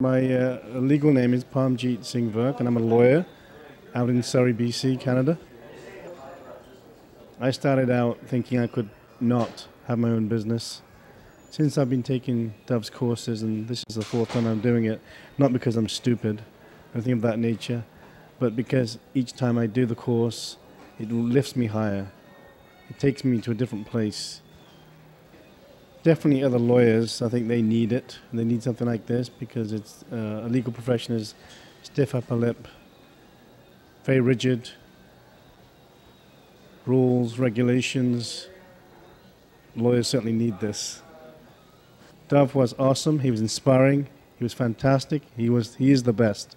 My uh, legal name is Parmjeet Singh Virk, and I'm a lawyer out in Surrey, BC, Canada. I started out thinking I could not have my own business. Since I've been taking Dov's courses, and this is the fourth time I'm doing it, not because I'm stupid, anything of that nature, but because each time I do the course, it lifts me higher. It takes me to a different place definitely other lawyers. I think they need it. They need something like this because it's uh, a legal profession is stiff upper lip, very rigid. Rules, regulations. Lawyers certainly need this. Dov was awesome. He was inspiring. He was fantastic. He was. He is the best.